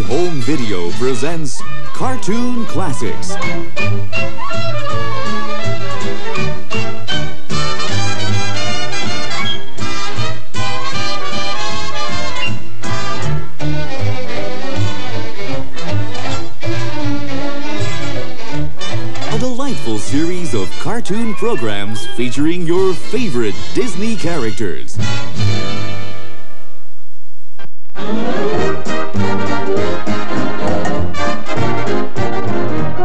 Home Video presents Cartoon Classics. A delightful series of cartoon programs featuring your favorite Disney characters. Thank you.